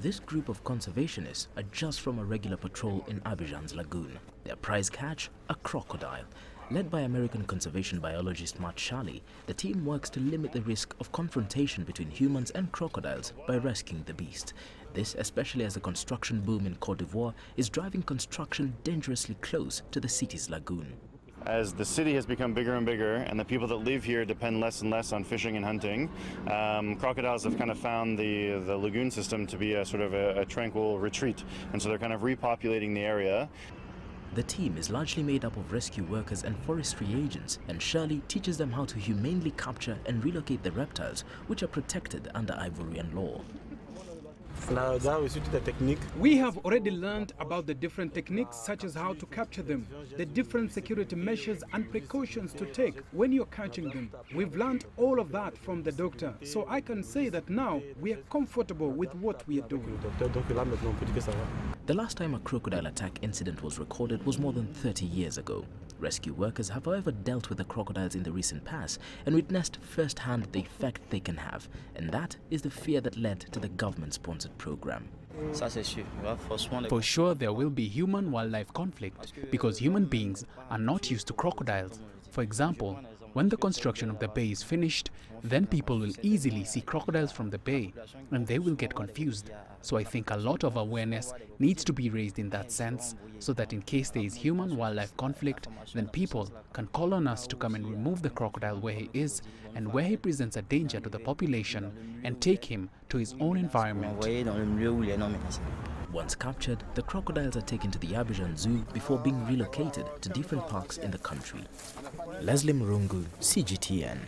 This group of conservationists are just from a regular patrol in Abidjan's lagoon. Their prize catch, a crocodile. Led by American conservation biologist Matt Shirley, the team works to limit the risk of confrontation between humans and crocodiles by rescuing the beast. This especially as the construction boom in Cote d'Ivoire is driving construction dangerously close to the city's lagoon. As the city has become bigger and bigger, and the people that live here depend less and less on fishing and hunting, um, crocodiles have kind of found the the lagoon system to be a sort of a, a tranquil retreat, and so they're kind of repopulating the area. The team is largely made up of rescue workers and forestry agents, and Shirley teaches them how to humanely capture and relocate the reptiles, which are protected under Ivorian law. We have already learned about the different techniques such as how to capture them, the different security measures and precautions to take when you're catching them. We've learned all of that from the doctor, so I can say that now we are comfortable with what we are doing. The last time a crocodile attack incident was recorded was more than 30 years ago. Rescue workers have however dealt with the crocodiles in the recent past and witnessed firsthand the effect they can have, and that is the fear that led to the government-sponsored program. For sure, there will be human wildlife conflict because human beings are not used to crocodiles. For example, when the construction of the bay is finished, then people will easily see crocodiles from the bay and they will get confused. So I think a lot of awareness needs to be raised in that sense so that in case there is human wildlife conflict, then people can call on us to come and remove the crocodile where he is and where he presents a danger to the population and take him to his own environment. Once captured, the crocodiles are taken to the Abidjan Zoo before being relocated to different parks in the country. Leslie Mirungu, CGTN.